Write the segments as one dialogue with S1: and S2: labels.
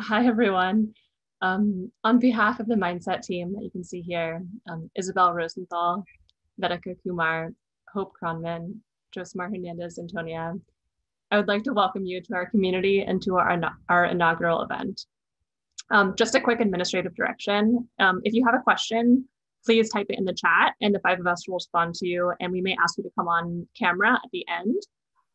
S1: Hi, everyone. Um, on behalf of the Mindset team that you can see here, um, Isabel Rosenthal, Vedika Kumar, Hope Kronman, Josemar Hernandez Antonia, I would like to welcome you to our community and to our, our inaugural event. Um, just a quick administrative direction. Um, if you have a question, please type it in the chat and the five of us will respond to you and we may ask you to come on camera at the end.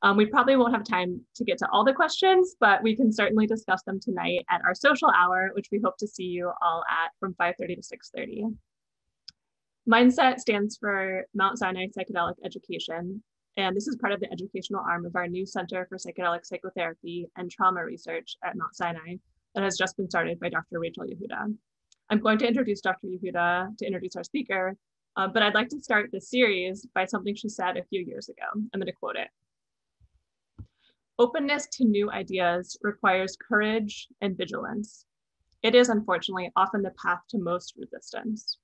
S1: Um, we probably won't have time to get to all the questions, but we can certainly discuss them tonight at our social hour, which we hope to see you all at from 5.30 to 6.30. Mindset stands for Mount Sinai Psychedelic Education, and this is part of the educational arm of our new Center for Psychedelic Psychotherapy and Trauma Research at Mount Sinai that has just been started by Dr. Rachel Yehuda. I'm going to introduce Dr. Yehuda to introduce our speaker, uh, but I'd like to start this series by something she said a few years ago. I'm going to quote it. Openness to new ideas requires courage and vigilance. It is unfortunately often the path to most resistance.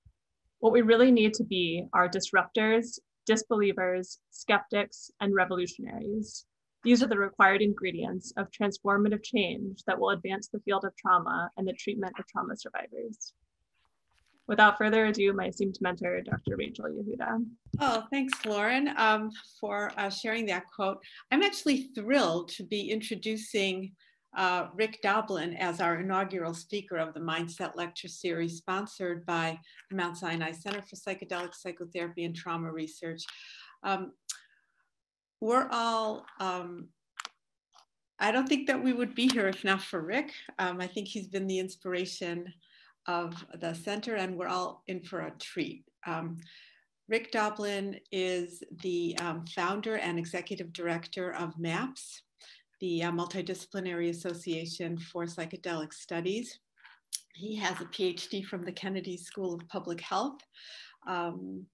S1: What we really need to be are disruptors, disbelievers, skeptics, and revolutionaries. These are the required ingredients of transformative change that will advance the field of trauma and the treatment of trauma survivors. Without further ado, my esteemed mentor, Dr. Rachel Yehuda.
S2: Oh, thanks, Lauren, um, for uh, sharing that quote. I'm actually thrilled to be introducing uh, Rick Doblin as our inaugural speaker of the Mindset Lecture Series sponsored by the Mount Sinai Center for Psychedelic Psychotherapy and Trauma Research. Um, we're all, um, I don't think that we would be here if not for Rick. Um, I think he's been the inspiration of the center, and we're all in for a treat. Um, Rick Doblin is the um, founder and executive director of MAPS, the uh, Multidisciplinary Association for Psychedelic Studies. He has a PhD from the Kennedy School of Public Health. Um,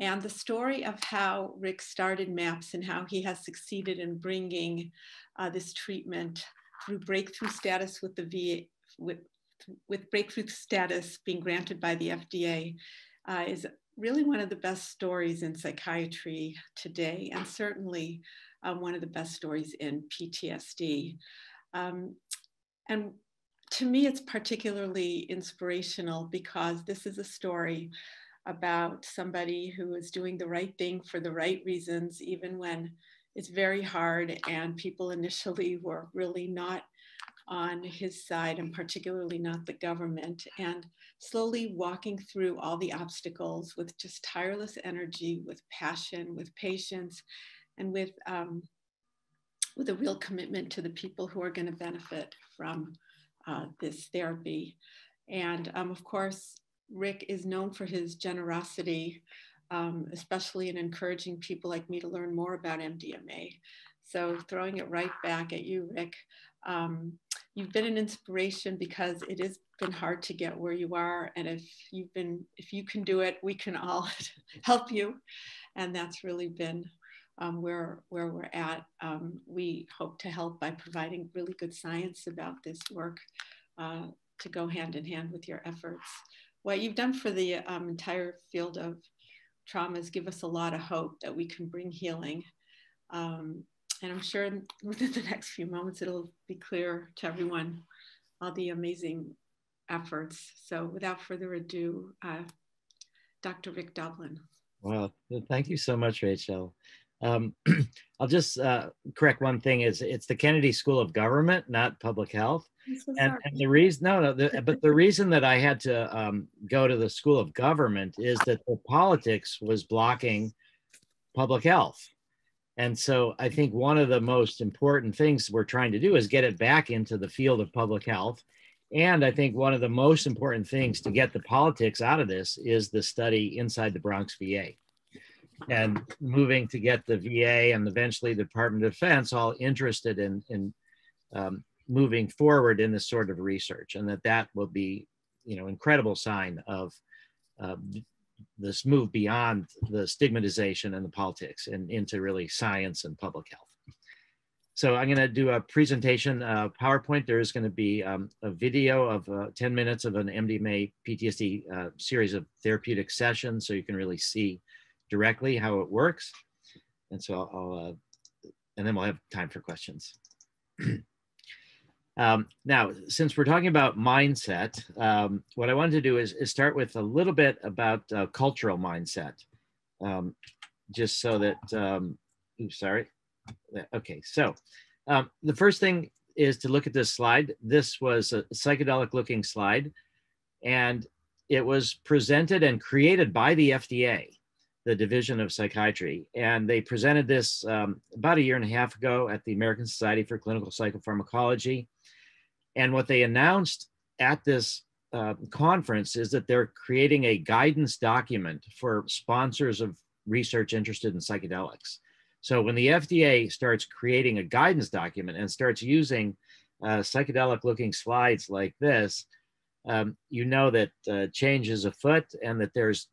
S2: and the story of how Rick started MAPS and how he has succeeded in bringing uh, this treatment through breakthrough status with the VA, with, with breakthrough status being granted by the FDA uh, is really one of the best stories in psychiatry today, and certainly um, one of the best stories in PTSD. Um, and to me, it's particularly inspirational because this is a story about somebody who is doing the right thing for the right reasons, even when it's very hard and people initially were really not on his side, and particularly not the government, and slowly walking through all the obstacles with just tireless energy, with passion, with patience, and with um, with a real commitment to the people who are going to benefit from uh, this therapy. And um, of course, Rick is known for his generosity, um, especially in encouraging people like me to learn more about MDMA. So throwing it right back at you, Rick. Um, you've been an inspiration because it has been hard to get where you are. And if you've been if you can do it we can all help you. And that's really been um, where where we're at. Um, we hope to help by providing really good science about this work uh, to go hand in hand with your efforts. What you've done for the um, entire field of traumas give us a lot of hope that we can bring healing. Um, and I'm sure within the next few moments it'll be clear to everyone all the amazing efforts. So without further ado, uh, Dr. Rick Doblin.
S3: Well, thank you so much, Rachel. Um, I'll just uh, correct one thing: is it's the Kennedy School of Government, not Public Health. So and, and, the reason, no, no, the, but the reason that I had to um, go to the School of Government is that the politics was blocking public health. And so I think one of the most important things we're trying to do is get it back into the field of public health. And I think one of the most important things to get the politics out of this is the study inside the Bronx VA and moving to get the VA and eventually the Department of Defense all interested in, in um, moving forward in this sort of research and that that will be, you know, incredible sign of uh, this move beyond the stigmatization and the politics and into really science and public health. So I'm going to do a presentation, uh, PowerPoint. There is going to be um, a video of uh, 10 minutes of an MDMA PTSD uh, series of therapeutic sessions so you can really see directly how it works. And so I'll, uh, and then we'll have time for questions. Um, now, since we're talking about mindset, um, what I wanted to do is, is, start with a little bit about uh, cultural mindset, um, just so that, um, oops, sorry. Okay, so um, the first thing is to look at this slide. This was a psychedelic looking slide, and it was presented and created by the FDA, the Division of Psychiatry. And they presented this um, about a year and a half ago at the American Society for Clinical Psychopharmacology. And what they announced at this uh, conference is that they're creating a guidance document for sponsors of research interested in psychedelics. So when the FDA starts creating a guidance document and starts using uh, psychedelic looking slides like this, um, you know that uh, change is afoot and that there's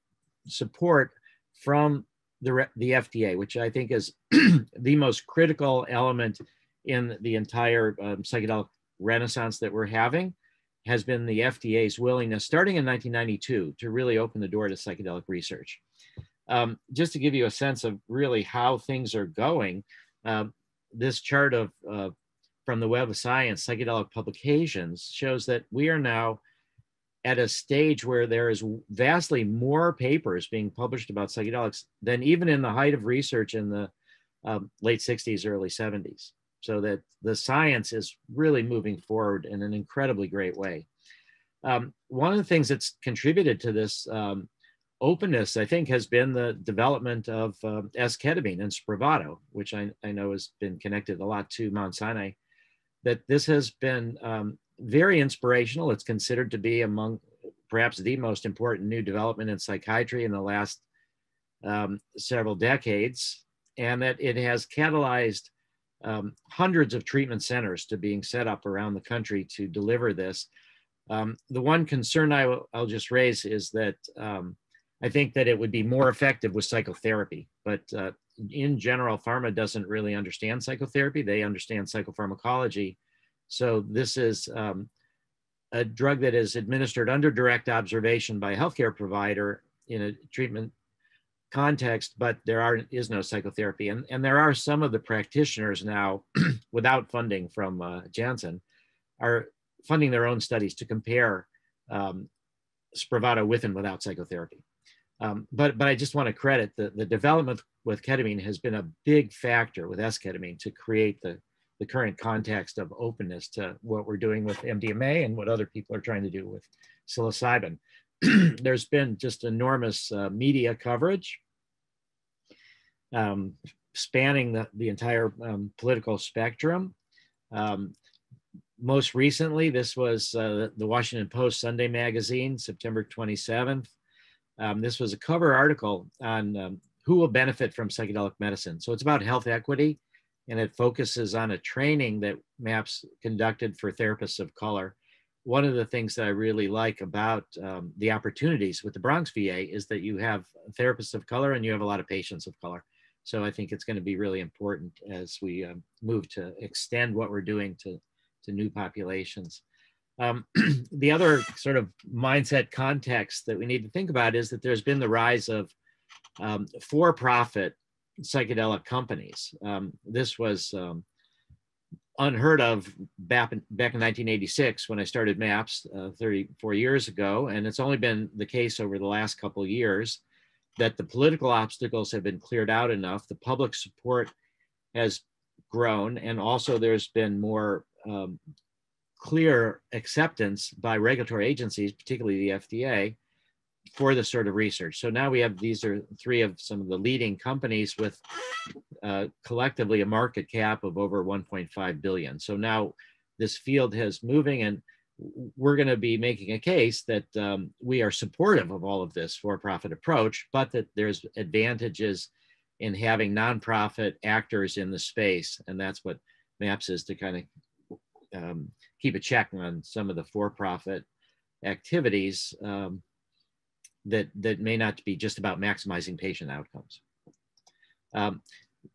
S3: support from the, the FDA, which I think is the most critical element in the entire um, psychedelic renaissance that we're having has been the FDA's willingness, starting in 1992, to really open the door to psychedelic research. Um, just to give you a sense of really how things are going, um, this chart of uh, from the Web of Science psychedelic publications shows that we are now at a stage where there is vastly more papers being published about psychedelics than even in the height of research in the um, late 60s, early 70s. So that the science is really moving forward in an incredibly great way. Um, one of the things that's contributed to this um, openness, I think, has been the development of uh, S-ketamine and Spravato, which I, I, know has been connected a lot to Mount Sinai. That this has been um, very inspirational. It's considered to be among perhaps the most important new development in psychiatry in the last um, several decades, and that it has catalyzed um, hundreds of treatment centers to being set up around the country to deliver this. Um, the one concern I will, just raise is that um, I think that it would be more effective with psychotherapy, but uh, in general, pharma doesn't really understand psychotherapy. They understand psychopharmacology, so this is um, a drug that is administered under direct observation by a healthcare provider in a treatment context, but there are, is no psychotherapy. And, and there are some of the practitioners now, without funding from uh, Janssen, are funding their own studies to compare um, Spravato with and without psychotherapy. Um, but, but I just want to credit the, the development with ketamine has been a big factor with S-ketamine to create the the current context of openness to what we're doing with MDMA and what other people are trying to do with psilocybin. There's been just enormous uh, media coverage um, spanning the, the entire um, political spectrum. Um, most recently, this was uh, the Washington Post Sunday magazine, September 27th. Um, this was a cover article on um, who will benefit from psychedelic medicine. So it's about health equity and it focuses on a training that MAPS conducted for therapists of color. One of the things that I really like about um, the opportunities with the Bronx VA is that you have therapists of color and you have a lot of patients of color. So I think it's going to be really important as we um, move to extend what we're doing to, to new populations. Um, the other sort of mindset context that we need to think about is that there's been the rise of um, for-profit psychedelic companies. Um, this was um, unheard of back in, back in 1986 when I started MAPS uh, 34 years ago, and it's only been the case over the last couple years that the political obstacles have been cleared out enough, the public support has grown, and also there's been more um, clear acceptance by regulatory agencies, particularly the FDA, for this sort of research. So now we have these are three of some of the leading companies with uh, collectively a market cap of over 1.5 billion. So now this field has moving and we're going to be making a case that um, we are supportive of all of this for-profit approach, but that there's advantages in having nonprofit actors in the space. And that's what MAPS is to kind of um, keep a check on some of the for-profit activities um, that, that may not be just about maximizing patient outcomes. Um,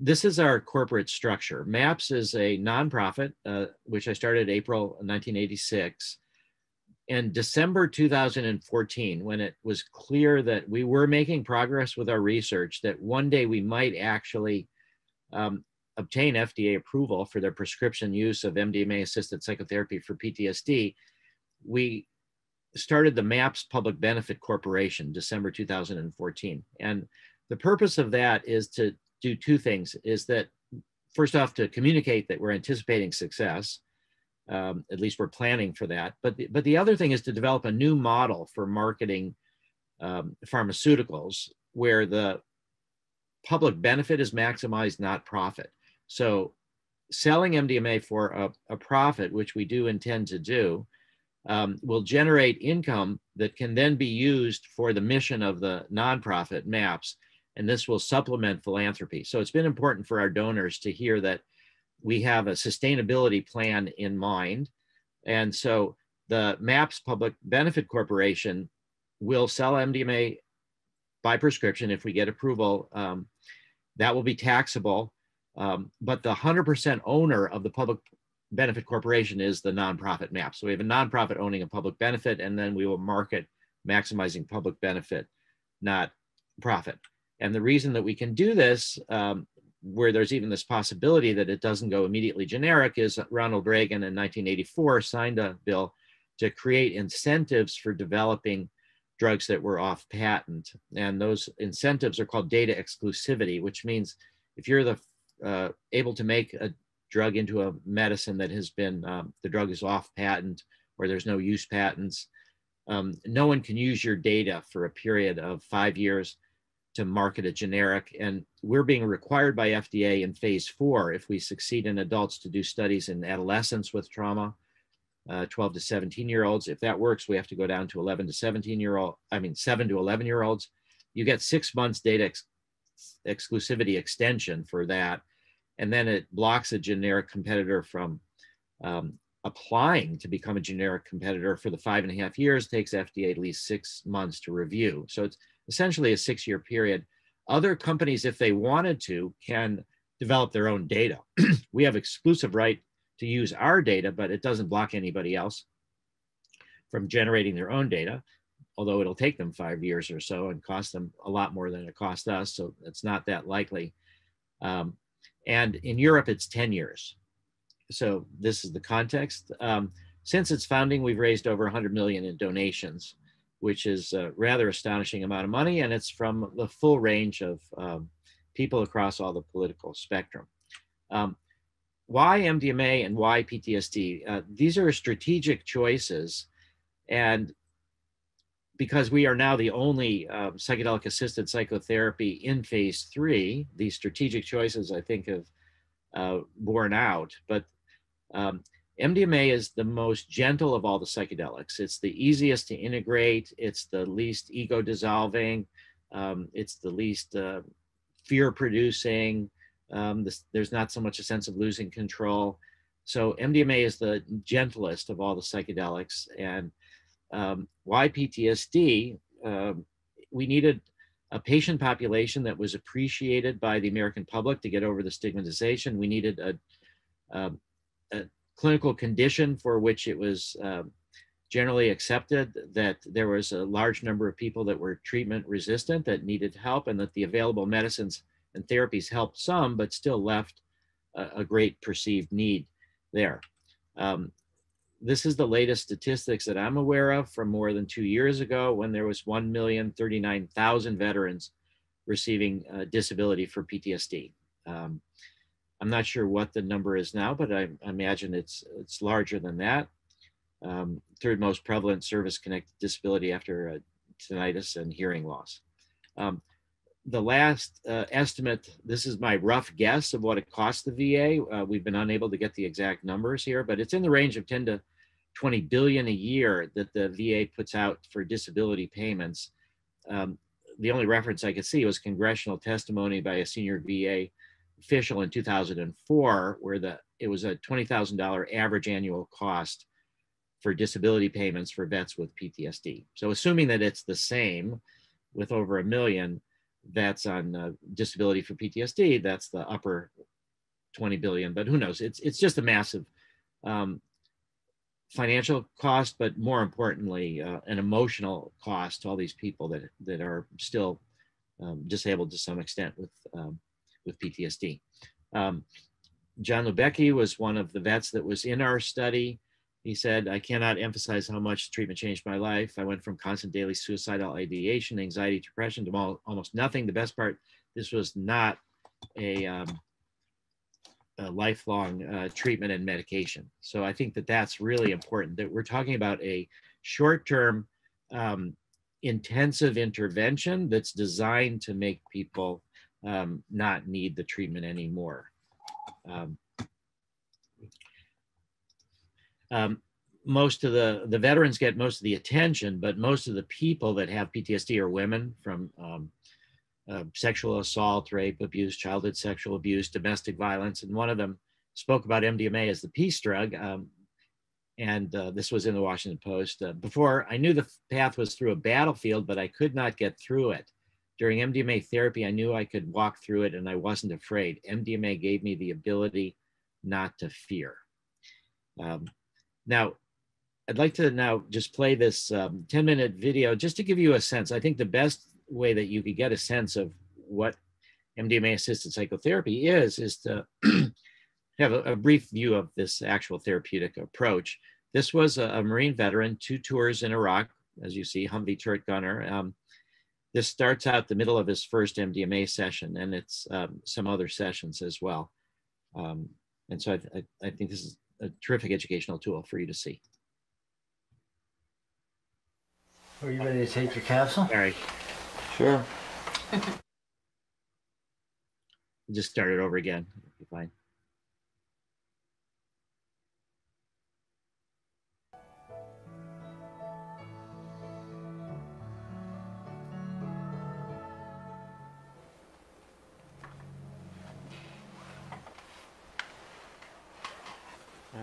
S3: this is our corporate structure. MAPS is a nonprofit, uh, which I started April 1986. In December 2014, when it was clear that we were making progress with our research, that one day we might actually um, obtain FDA approval for their prescription use of MDMA assisted psychotherapy for PTSD, we started the MAPS Public Benefit Corporation, December 2014. And the purpose of that is to do two things is that first off, to communicate that we're anticipating success. Um, at least we're planning for that. But the, but the other thing is to develop a new model for marketing um, pharmaceuticals where the public benefit is maximized, not profit. So selling MDMA for a, a profit, which we do intend to do, um, will generate income that can then be used for the mission of the nonprofit MAPS, and this will supplement philanthropy. So it's been important for our donors to hear that we have a sustainability plan in mind. And so the MAPS Public Benefit Corporation will sell MDMA by prescription if we get approval. Um, that will be taxable. Um, but the 100% owner of the public benefit corporation is the nonprofit map. So we have a nonprofit owning a public benefit, and then we will market maximizing public benefit, not profit. And the reason that we can do this, um, where there's even this possibility that it doesn't go immediately generic, is Ronald Reagan in 1984 signed a bill to create incentives for developing drugs that were off patent. And those incentives are called data exclusivity, which means if you're the uh, able to make a drug into a medicine that has been, um, the drug is off patent or there's no use patents, um, no one can use your data for a period of five years to market a generic. And we're being required by FDA in phase four, if we succeed in adults to do studies in adolescents with trauma, uh, 12 to 17 year olds. If that works, we have to go down to 11 to 17 year old, I mean, seven to 11 year olds. You get six months data ex exclusivity extension for that and then it blocks a generic competitor from um, applying to become a generic competitor for the five and a half years takes FDA at least six months to review. So it's essentially a six year period. Other companies, if they wanted to, can develop their own data. we have exclusive right to use our data, but it doesn't block anybody else from generating their own data, although it'll take them five years or so and cost them a lot more than it cost us. So it's not that likely. Um, and in Europe, it's 10 years. So this is the context. Um, since its founding, we've raised over 100 million in donations, which is a rather astonishing amount of money, and it's from the full range of um, people across all the political spectrum. Um, why MDMA and why PTSD? Uh, these are strategic choices, and because we are now the only um, psychedelic assisted psychotherapy in phase three, these strategic choices I think have uh, borne out. But um, MDMA is the most gentle of all the psychedelics. It's the easiest to integrate. It's the least ego dissolving. Um, it's the least uh, fear producing. Um, there's not so much a sense of losing control. So MDMA is the gentlest of all the psychedelics. And um, why PTSD? Um, we needed a patient population that was appreciated by the American public to get over the stigmatization. We needed a, a, a clinical condition for which it was uh, generally accepted that there was a large number of people that were treatment resistant that needed help and that the available medicines and therapies helped some, but still left a, a great perceived need there. Um, this is the latest statistics that I'm aware of from more than two years ago when there was 1,039,000 veterans receiving uh, disability for PTSD. Um, I'm not sure what the number is now, but I, I imagine it's it's larger than that. Um, third most prevalent service-connected disability after uh, tinnitus and hearing loss. Um, the last uh, estimate, this is my rough guess of what it costs the VA. Uh, we've been unable to get the exact numbers here, but it's in the range of 10 to 20 billion a year that the VA puts out for disability payments. Um, the only reference I could see was congressional testimony by a senior VA official in 2004, where the it was a $20,000 average annual cost for disability payments for vets with PTSD. So assuming that it's the same with over a million vets on uh, disability for PTSD, that's the upper 20 billion, but who knows? It's, it's just a massive um, financial cost, but more importantly, uh, an emotional cost to all these people that, that are still um, disabled to some extent with, um, with PTSD. Um, John Lubecky was one of the vets that was in our study. He said, I cannot emphasize how much treatment changed my life. I went from constant daily suicidal ideation, anxiety, depression to almost nothing. The best part, this was not a, um, a lifelong uh, treatment and medication. So I think that that's really important that we're talking about a short-term um, intensive intervention that's designed to make people um, not need the treatment anymore. Um, um, most of the, the veterans get most of the attention, but most of the people that have PTSD are women from um, uh, sexual assault, rape, abuse, childhood sexual abuse, domestic violence. And one of them spoke about MDMA as the peace drug. Um, and uh, this was in the Washington Post. Uh, before I knew the path was through a battlefield, but I could not get through it. During MDMA therapy, I knew I could walk through it and I wasn't afraid. MDMA gave me the ability not to fear. Um, now, I'd like to now just play this um, 10 minute video just to give you a sense. I think the best way that you could get a sense of what MDMA assisted psychotherapy is, is to have a, a, brief view of this actual therapeutic approach. This was a, a, Marine veteran, two tours in Iraq, as you see, Humvee turret gunner. Um, this starts out the middle of his first MDMA session, and it's um, some other sessions as well. Um, and so I, I, I think this is a terrific educational tool for you to see.
S4: Are you ready to take your capsule?
S3: All right.
S4: Sure.
S3: Just start it over again. It'll be fine.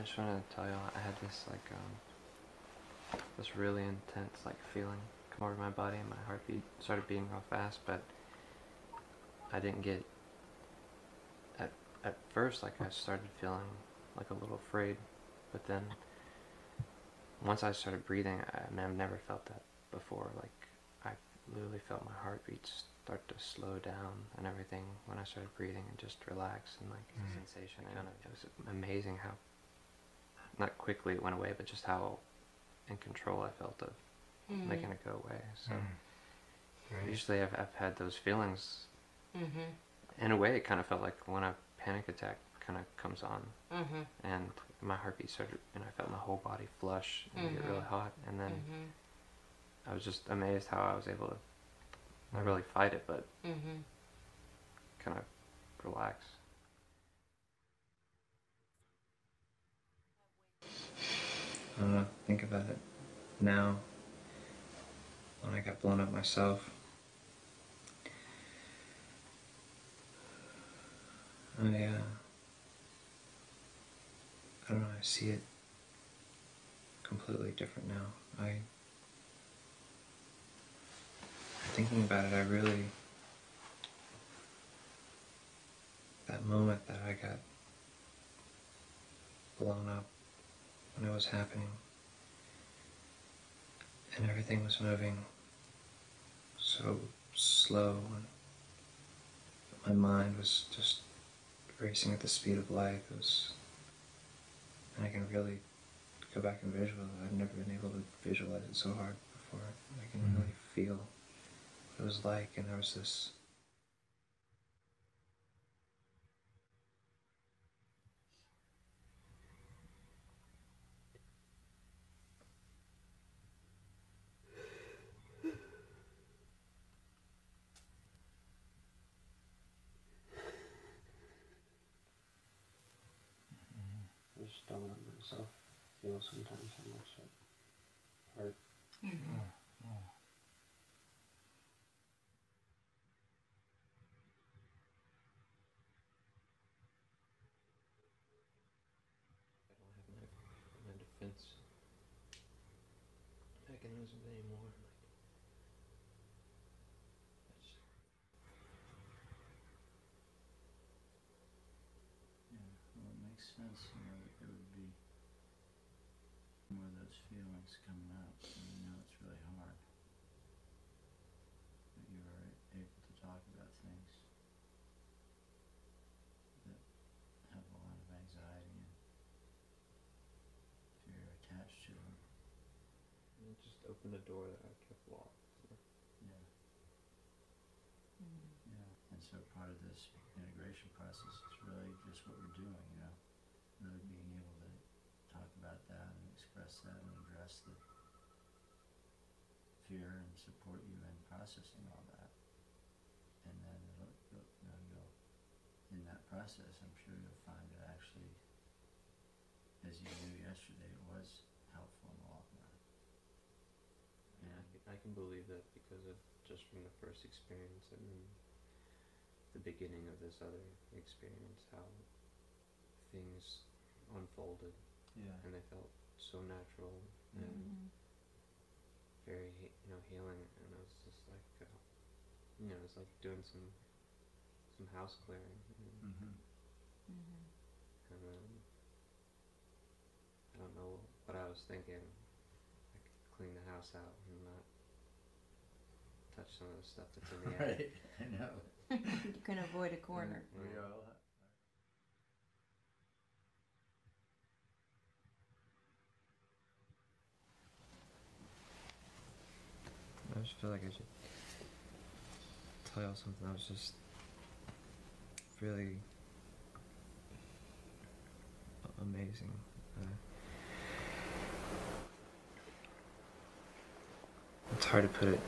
S5: Just want to tell y'all, I had this like um, this really intense like feeling come over my body, and my heartbeat started beating real fast. But I didn't get at at first like I started feeling like a little afraid, but then once I started breathing, I, I mean, I've never felt that before. Like I literally felt my heartbeat start to slow down and everything when I started breathing and just relax and like mm -hmm. the sensation. And it was amazing how not quickly it went away, but just how in control I felt of mm-hmm. making it go away. So mm. usually I've, I've had those feelings. Mm-hmm. In a way, it kind of felt like when a panic attack kind of comes on, mm-hmm. and my heartbeat started, and I felt my whole body flush and get really mm-hmm. hot, and then mm-hmm. I was just amazed how I was able to not really fight it, but mm-hmm. kind of relax. I don't know, think about it now when I got blown up myself. I, uh, I don't know, I see it completely different now. I, thinking about it, I really, that moment that I got blown up when it was happening and everything was moving so slow and my mind was just racing at the speed of light. It was, and I can really go back and visualize. I've never been able to visualize it so hard before. I can mm-hmm. really feel what it was like, and there was this don't let myself feel sometimes how much it hurt. Mm-hmm. Oh, I don't have my, my defense mechanisms anymore.
S4: yeah, well, it makes sense. those feelings coming up, and you know it's really hard. But you are able to talk about things that have a lot of anxiety and fear attached to them.
S5: It just opened a door that I kept locked. So.
S4: Yeah. Mm -hmm. Yeah. And so part of this integration process is really just what we're doing, you know, really being able to talk about that express that and address the fear and support you in processing all that. And then it'll, you'll, you know, you'll, in that process, I'm sure you'll find that actually, as you knew yesterday, it was helpful in the long run.
S5: Yeah, I can, I can believe that because of just from the first experience and the beginning of this other experience, how things unfolded
S4: Yeah.
S5: and I felt so natural and very you know healing. And I was just like, uh, you know, it's like doing some some house clearing. And,
S4: Mm-hmm.
S5: and um, I don't know what I was thinking. I could clean the house out and not touch some of the stuff that's in the attic.
S4: Right, I know.
S6: you can avoid a corner.
S5: Yeah.
S4: We all have.
S5: I just feel like I should tell y'all something. I was just really amazing. Uh, it's hard to put it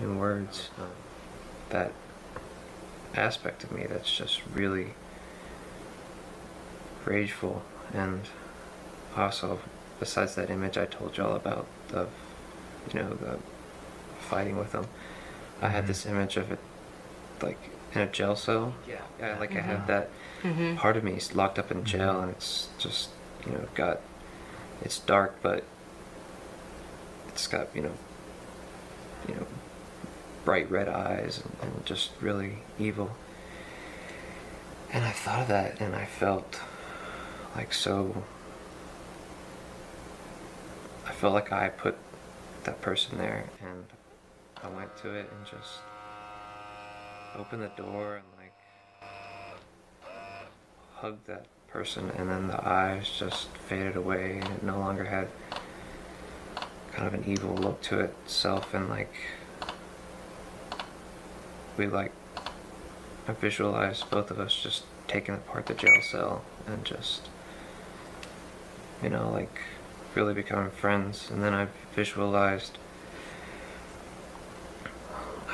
S5: in words. Um, that aspect of me that's just really rageful and also besides that image I told y'all about of you know the fighting with them. I had this image of it like in a jail cell. Yeah, yeah like I have that
S6: Mm-hmm.
S5: part of me is locked up in jail and it's just you know got it's dark but it's got you know you know bright red eyes and, and just really evil. And i thought of that and i felt like so i felt like i put that person there and i went to it and just opened the door and like hugged that person and then the eyes just faded away and it no longer had kind of an evil look to itself and like we like I visualized both of us just taking apart the jail cell and just you know like really becoming friends. And then I visualized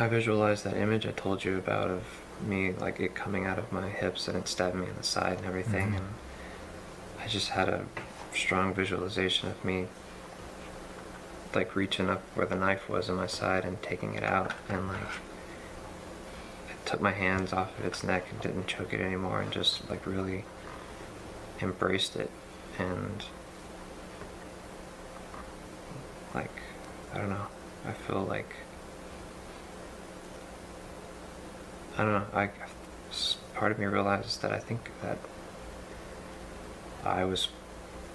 S5: I visualized that image I told you about of me like it coming out of my hips and it stabbing me in the side and everything
S4: Mhm.
S5: and I just had a strong visualization of me like reaching up where the knife was in my side and taking it out and like I took my hands off of its neck and didn't choke it anymore and just like really embraced it and like I don't know I feel like I don't know I s- part of me realizes that I think that I was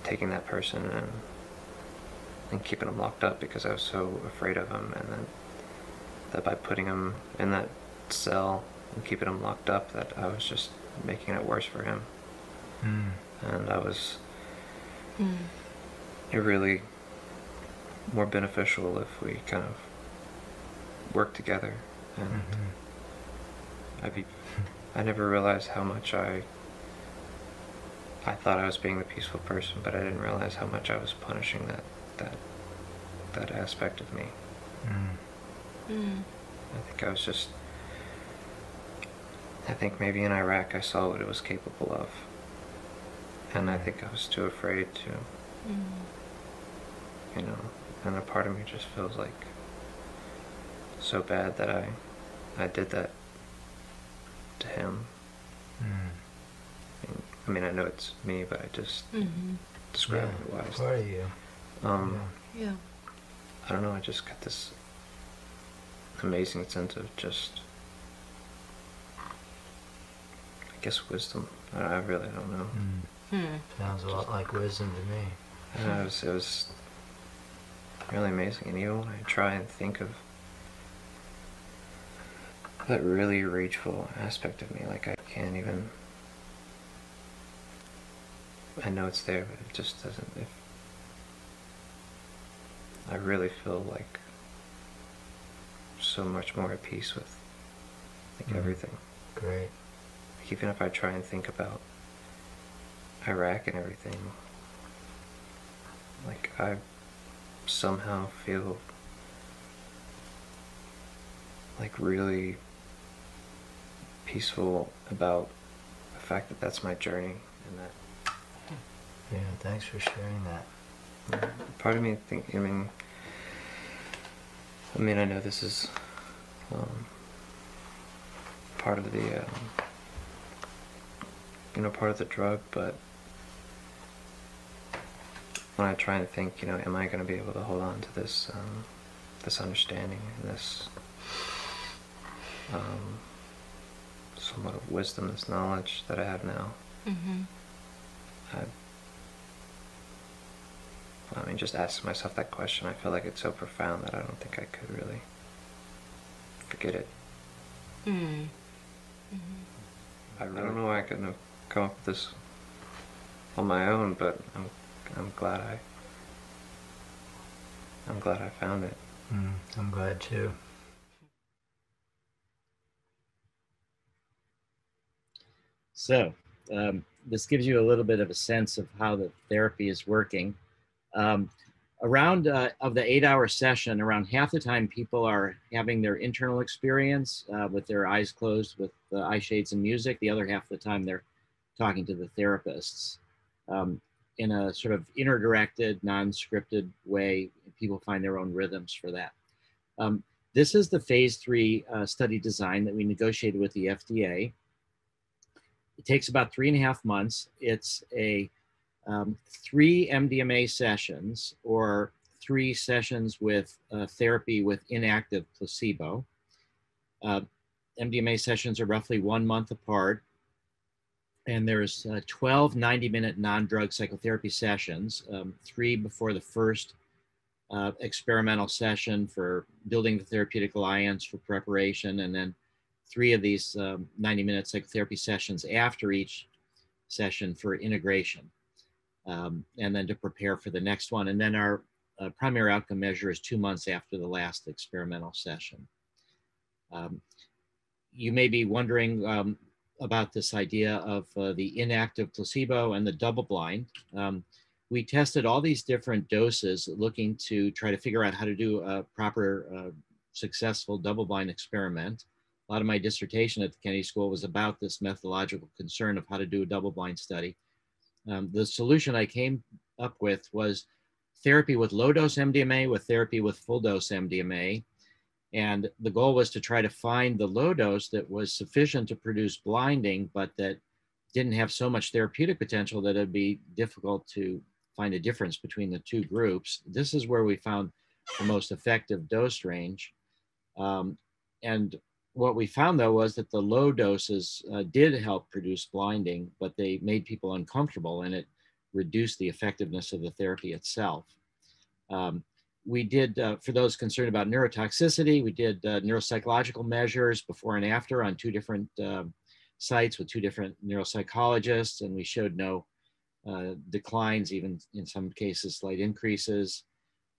S5: taking that person and and keeping him locked up because I was so afraid of him, and then that by putting him in that cell and keeping him locked up, that I was just making it worse for him,
S4: Mm.
S5: and I was
S6: Mm.
S5: it really more beneficial if we kind of work together, and
S4: Mm-hmm.
S5: I be I never realized how much I I thought I was being the peaceful person, but I didn't realize how much I was punishing that that that aspect of me.
S4: Mm.
S6: Mm.
S5: I think I was just I think maybe in Iraq I saw what it was capable of. And I think I was too afraid to,
S6: Mm.
S5: you know, and a part of me just feels like so bad that I I did that to him.
S4: Mm.
S5: And, I mean, I know it's me, but I just
S6: Mhm.
S5: describing it wisely.
S4: Part of you.
S5: Um,
S6: Yeah.
S5: I don't know. I just got this amazing sense of just, I guess, wisdom. I, I really don't know.
S4: Mm.
S6: Hmm.
S4: Sounds a lot like wisdom to me.
S5: And it was, it was really amazing. And even when I try and think of that really rageful aspect of me, like I can't even. I know it's there, but it just doesn't. If I really feel like so much more at peace with like
S4: Mhm.
S5: everything.
S4: Great.
S5: Like, even if I try and think about Iraq and everything, like I somehow feel like really peaceful about the fact that that's my journey and that
S4: Yeah, thanks for sharing that.
S5: part of me think I mean I mean I know this is um, part of the um, you know part of the drug but when I try and think you know am I going to be able to hold on to this um, this understanding and this um, somewhat of wisdom this knowledge that I have now
S6: Mm-hmm.
S5: I I mean, just asking myself that question, I feel like it's so profound that I don't think I could really forget it.
S6: Mm.
S5: I don't know why I couldn't have come up with this on my own, but I'm I'm glad I I'm glad I found it.
S4: Mm, I'm glad too.
S3: So um, this gives you a little bit of a sense of how the therapy is working. Um, around uh, of the eight-hour session, around half the time people are having their internal experience uh, with their eyes closed, with the eye shades and music. The other half of the time they're talking to the therapists um, in a sort of inner-directed, non-scripted way. People find their own rhythms for that. Um, this is the phase three uh, study design that we negotiated with the FDA. It takes about three and a half months. It's a um, three MDMA sessions or three sessions with uh, therapy with inactive placebo. Uh, MDMA sessions are roughly one month apart. And there's uh, 12 90 minute non drug psychotherapy sessions, um, three before the first uh, experimental session for building the therapeutic alliance for preparation, and then three of these um, 90 minute psychotherapy sessions after each session for integration um, and then to prepare for the next one. And then our uh, primary outcome measure is two months after the last experimental session. Um, you may be wondering um, about this idea of uh, the inactive placebo and the double blind. Um, we tested all these different doses looking to try to figure out how to do a proper uh, successful double blind experiment. A lot of my dissertation at the Kennedy School was about this methodological concern of how to do a double blind study. Um, the solution I came up with was therapy with low dose MDMA with therapy with full dose MDMA. And the goal was to try to find the low dose that was sufficient to produce blinding, but that didn't have so much therapeutic potential that it'd be difficult to find a difference between the two groups. This is where we found the most effective dose range. Um, and what we found though was that the low doses uh, did help produce blinding, but they made people uncomfortable and it reduced the effectiveness of the therapy itself. Um, we did, uh, for those concerned about neurotoxicity, we did uh, neuropsychological measures before and after on two different um, sites with two different neuropsychologists, and we showed no uh, declines, even in some cases, slight increases.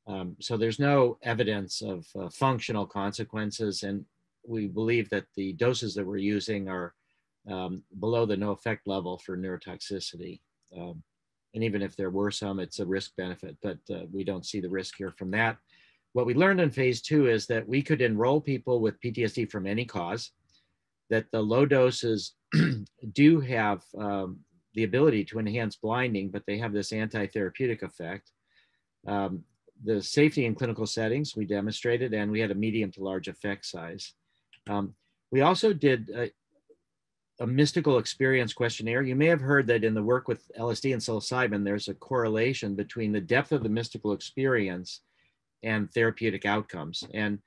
S3: Um, so there's no evidence of uh, functional consequences, and we believe that the doses that we're using are um, below the no effect level for neurotoxicity. Um, and even if there were some, it's a risk benefit, but uh, we don't see the risk here from that. What we learned in phase two is that we could enroll people with PTSD from any cause, that the low doses do have um, the ability to enhance blinding, but they have this anti-therapeutic effect. Um, the safety in clinical settings we demonstrated, and we had a medium to large effect size. Um, we also did a, a, mystical experience questionnaire. You may have heard that in the work with LSD and psilocybin, there's a correlation between the depth of the mystical experience and therapeutic outcomes. And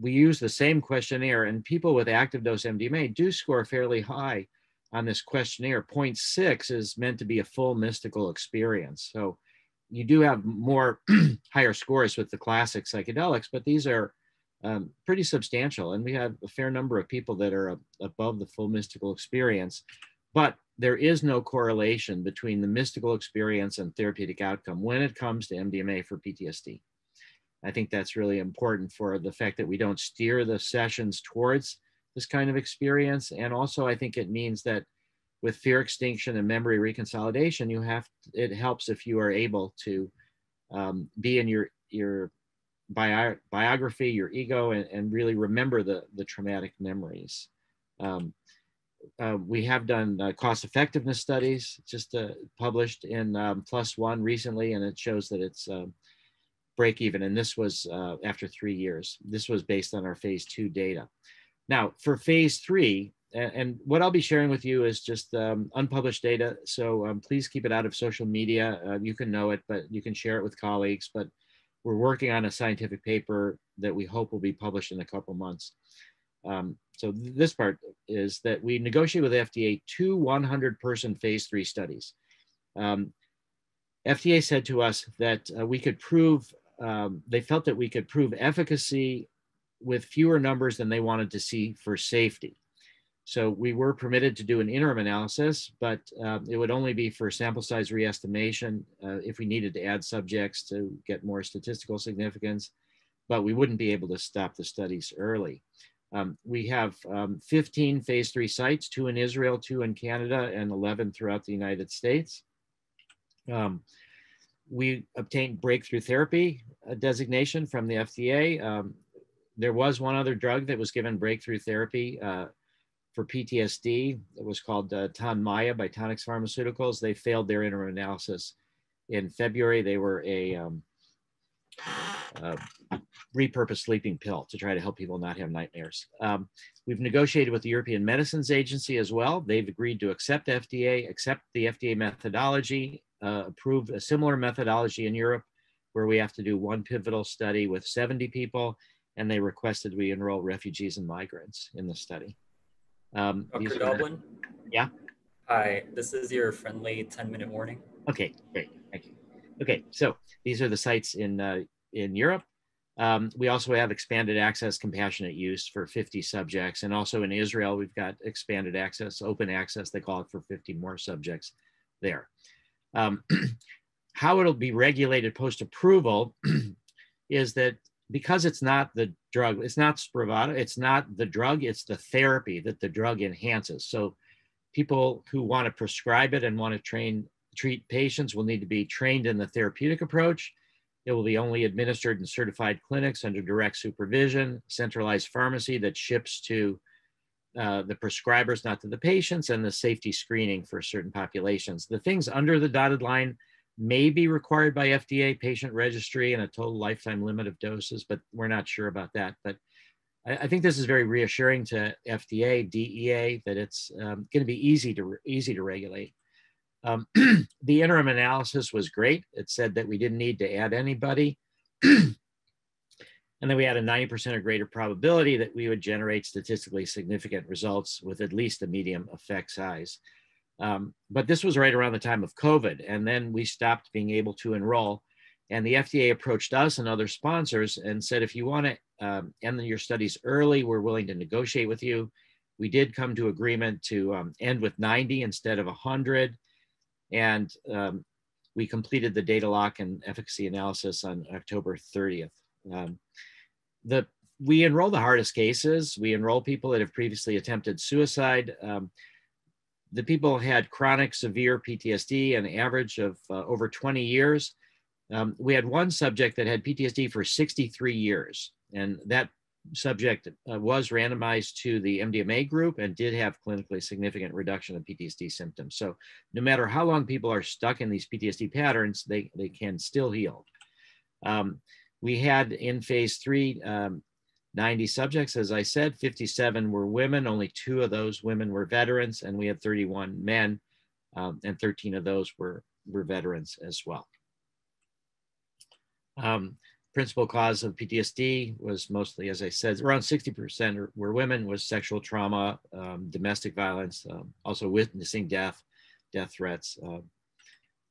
S3: we use the same questionnaire, and people with active dose MDMA do score fairly high on this questionnaire. 0.6 is meant to be a full mystical experience. So you do have more higher scores with the classic psychedelics, but these are um, pretty substantial. And we have a fair number of people that are above the full mystical experience. But there is no correlation between the mystical experience and therapeutic outcome when it comes to MDMA for PTSD. I think that's really important for the fact that we don't steer the sessions towards this kind of experience. And also, I think it means that with fear extinction and memory reconsolidation, you have it helps if you are able to um, be in your your bio, biography, your ego, and, and really remember the the traumatic memories. Um, uh, we have done uh, cost effectiveness studies just uh, published in um, One recently, and it shows that it's um, break even. And this was uh, after three years. This was based on our phase two data. Now, for phase three, and, and what I'll be sharing with you is just um, unpublished data. So um, please keep it out of social media. Uh, you can know it, but you can share it with colleagues. But we're working on a scientific paper that we hope will be published in a couple months. Um, so this part is that we negotiate with FDA two 100 person phase three studies. Um, FDA said to us that uh, we could prove, um, they felt that we could prove efficacy with fewer numbers than they wanted to see for safety. So we were permitted to do an interim analysis, but uh, it would only be for sample size re-estimation uh, if we needed to add subjects to get more statistical significance, but we wouldn't be able to stop the studies early. Um, we have um, 15 phase three sites, two in Israel, two in Canada, and 11 throughout the United States. Um, we obtained breakthrough therapy uh, designation from the FDA. Um, there was one other drug that was given breakthrough therapy uh, for PTSD. It was called uh, Tonmya by Tonix Pharmaceuticals. They failed their interim analysis in February. They were a um, uh, repurposed sleeping pill to try to help people not have nightmares. Um, we've negotiated with the European Medicines Agency as well. They've agreed to accept FDA, accept the FDA methodology, uh, approve a similar methodology in Europe where we have to do one pivotal study with 70 people, and they requested we enroll refugees and migrants in the study.
S7: Um, Dr. Doblin?
S3: Yeah?
S7: Hi, this is your friendly 10 minute warning.
S3: Okay, great, thank you. Okay, so these are the sites in, uh, in Europe. Um, we also have expanded access compassionate use for 50 subjects. And also in Israel, we've got expanded access, open access, they call it for 50 more subjects there. Um, how it'll be regulated post approval is that because it's not the drug, it's not Spravato, it's not the drug, it's the therapy that the drug enhances. So people who want to prescribe it and want to train treat patients will need to be trained in the therapeutic approach it will be only administered in certified clinics under direct supervision, centralized pharmacy that ships to uh, the prescribers, not to the patients, and the safety screening for certain populations. The things under the dotted line may be required by FDA patient registry and a total lifetime limit of doses, but we're not sure about that. But I, I think this is very reassuring to FDA, DEA that it's um, going to be easy to easy to regulate. Um, the interim analysis was great. It said that we didn't need to add anybody. and then we had a 90% or greater probability that we would generate statistically significant results with at least a medium effect size. Um, but this was right around the time of COVID, and then we stopped being able to enroll. And the FDA approached us and other sponsors and said, if you want to um, end your studies early, we're willing to negotiate with you. We did come to agreement to um, end with 90 instead of 100. And um, we completed the data lock and efficacy analysis on October 30th. Um, the, we enroll the hardest cases. We enroll people that have previously attempted suicide. The people had chronic severe PTSD, an average of uh, over 20 years. Um, we had one subject that had PTSD for 63 years, and that subject uh, was randomized to the MDMA group and did have clinically significant reduction of PTSD symptoms. So no matter how long people are stuck in these PTSD patterns, they, they can still heal. Um, we had in phase three, um, 90 subjects, as I said, 57 were women, only two of those women were veterans, and we had 31 men, um, and 13 of those were, were veterans as well. Um, principal cause of PTSD was mostly, as I said, around 60% were women, was sexual trauma, um, domestic violence, um, also witnessing death, death threats. Uh,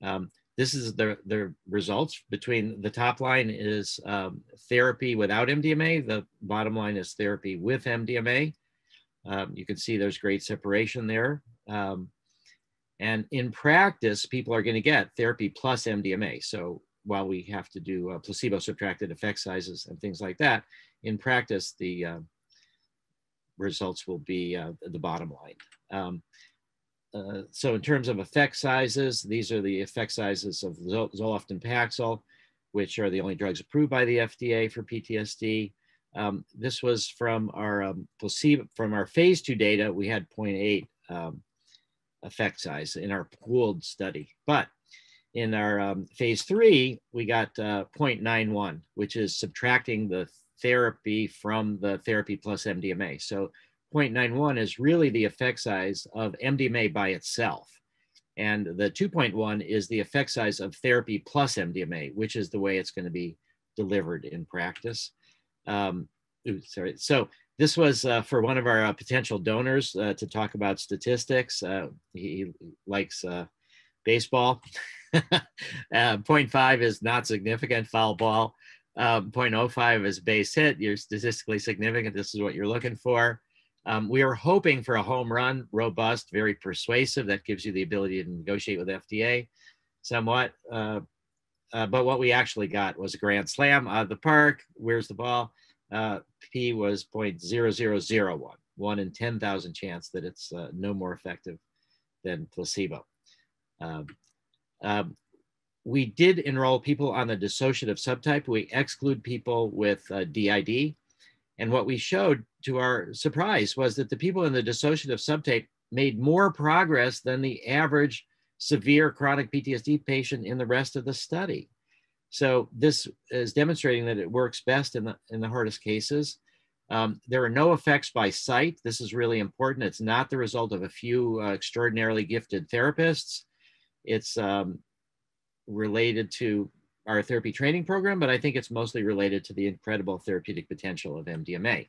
S3: um, this is the, the results between the top line is um, therapy without MDMA. The bottom line is therapy with MDMA. Um, you can see there's great separation there. Um, and in practice, people are going to get therapy plus MDMA. So while we have to do uh, placebo subtracted effect sizes and things like that, in practice, the uh, results will be uh, the bottom line. Uh, so in terms of effect sizes, these are the effect sizes of Zoloft and Paxil, which are the only drugs approved by the FDA for PTSD. Um, this was from our um, placebo, from our phase two data, we had 0.8 um, effect size in our pooled study. But in our um, phase three, we got uh, 0.91, which is subtracting the therapy from the therapy plus MDMA. So 0.91 is really the effect size of MDMA by itself. And the 2.1 is the effect size of therapy plus MDMA, which is the way it's going to be delivered in practice. Um, sorry. So this was uh, for one of our uh, potential donors uh, to talk about statistics. Uh, he, he, likes uh, baseball. Uh, 0.5 is not significant foul ball. Um, 0.05 is base hit. You're statistically significant. This is what you're looking for. Um, we are hoping for a home run, robust, very persuasive. That gives you the ability to negotiate with FDA somewhat. Uh, uh, but what we actually got was a grand slam out of the park. Where's the ball? Uh, P was 0.0001, one in 10,000 chance that it's uh, no more effective than placebo. Um, um, we did enroll people on the dissociative subtype. We exclude people with uh, DID. And what we showed to our surprise was that the people in the dissociative subtype made more progress than the average severe chronic PTSD patient in the rest of the study. So this is demonstrating that it works best in the, in the hardest cases. Um, there are no effects by site. This is really important. It's not the result of a few uh, extraordinarily gifted therapists. It's um, related to our therapy training program, but I think it's mostly related to the incredible therapeutic potential of MDMA.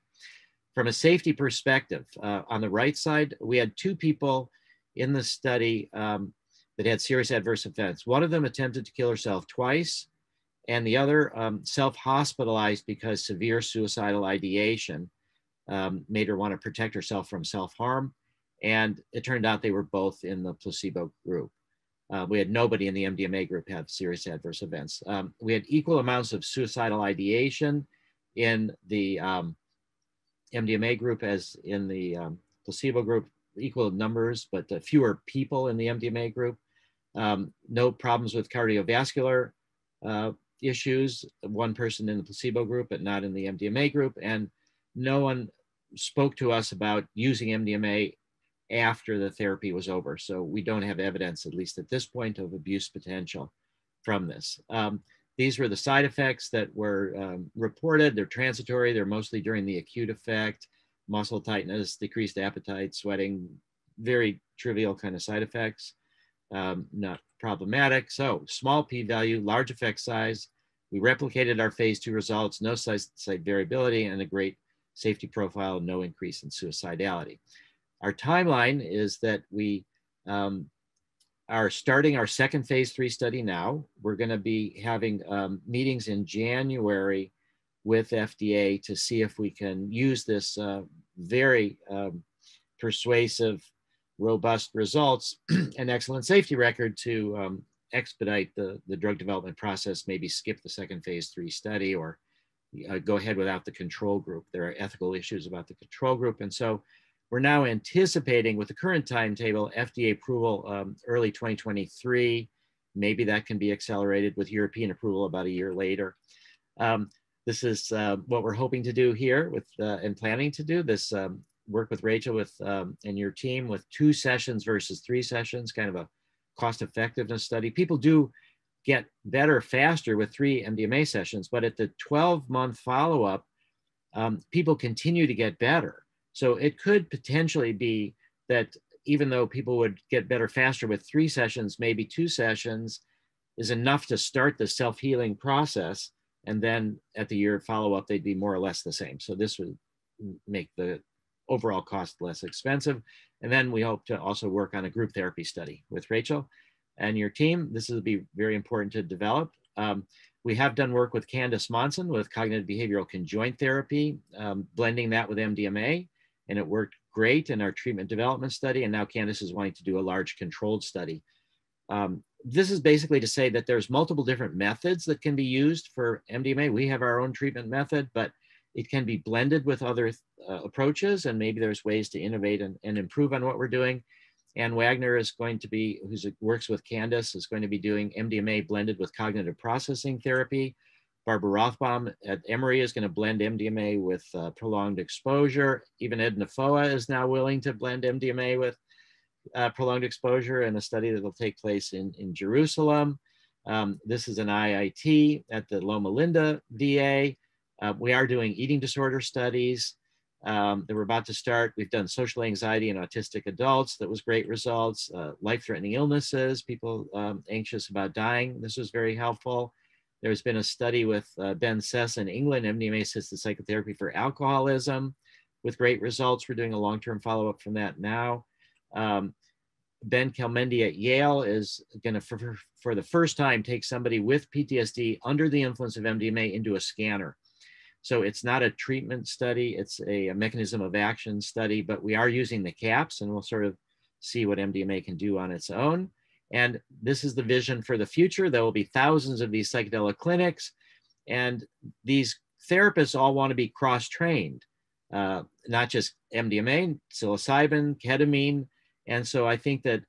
S3: From a safety perspective, uh, on the right side, we had two people in the study um, that had serious adverse events. One of them attempted to kill herself twice, and the other um, self-hospitalized because severe suicidal ideation um, made her want to protect herself from self-harm. And it turned out they were both in the placebo group. Uh, we had nobody in the MDMA group have serious adverse events. Um, we had equal amounts of suicidal ideation in the um, MDMA group as in the um, placebo group, equal numbers, but uh, fewer people in the MDMA group. Um, no problems with cardiovascular uh, issues, one person in the placebo group, but not in the MDMA group. And no one spoke to us about using MDMA after the therapy was over. So we don't have evidence, at least at this point, of abuse potential from this. Um, these were the side effects that were um, reported. They're transitory. They're mostly during the acute effect, muscle tightness, decreased appetite, sweating, very trivial kind of side effects, um, not problematic. So small p-value, large effect size. We replicated our phase two results, no site, site variability, and a great safety profile, no increase in suicidality. Our timeline is that we um, are starting our second phase three study now. We're going to be having um, meetings in January with FDA to see if we can use this uh, very um, persuasive, robust results and excellent safety record to um, expedite the, the drug development process, maybe skip the second phase three study or uh, go ahead without the control group. There are ethical issues about the control group. And so we're now anticipating with the current timetable, FDA approval um, early 2023. Maybe that can be accelerated with European approval about a year later. Um, this is uh, what we're hoping to do here with uh, and planning to do this um, work with Rachel with um, and your team with two sessions versus three sessions, kind of a cost effectiveness study. People do get better faster with three MDMA sessions, but at the 12 month follow up, um, people continue to get better. So it could potentially be that even though people would get better faster with three sessions, maybe two sessions is enough to start the self healing process. And then at the year follow up, they'd be more or less the same. So this would make the overall cost less expensive. And then we hope to also work on a group therapy study with Rachel and your team. This will be very important to develop. Um, we have done work with Candice Monson with cognitive behavioral conjoint therapy, um, blending that with MDMA and it worked great in our treatment development study. And now Candice is wanting to do a large controlled study. Um, this is basically to say that there's multiple different methods that can be used for MDMA. We have our own treatment method, but it can be blended with other uh, approaches, and maybe there's ways to innovate and, and improve on what we're doing. Anne Wagner is going to be, who works with Candice, is going to be doing MDMA blended with cognitive processing therapy. Barbara Rothbaum at Emory is going to blend MDMA with uh, prolonged exposure. Even Edna Foa is now willing to blend MDMA with uh, prolonged exposure in a study that will take place in, in Jerusalem. Um, this is an IIT at the Loma Linda VA. Uh, we are doing eating disorder studies um, that we're about to start. We've done social anxiety in autistic adults. That was great results. Uh, life-threatening illnesses, people um, anxious about dying. This was very helpful. There's been a study with uh, Ben Sessa in England, MDMA-assisted psychotherapy for alcoholism with great results. We're doing a long-term follow-up from that now. Um, ben Kelmendi at Yale is going to, for, for the first time, take somebody with PTSD under the influence of MDMA into a scanner. So it's not a treatment study, it's a, a, mechanism of action study, but we are using the caps and we'll sort of see what MDMA can do on its own. And this is the vision for the future. There will be thousands of these psychedelic clinics and these therapists all want to be cross-trained, uh, not just MDMA, psilocybin, ketamine, and so I think that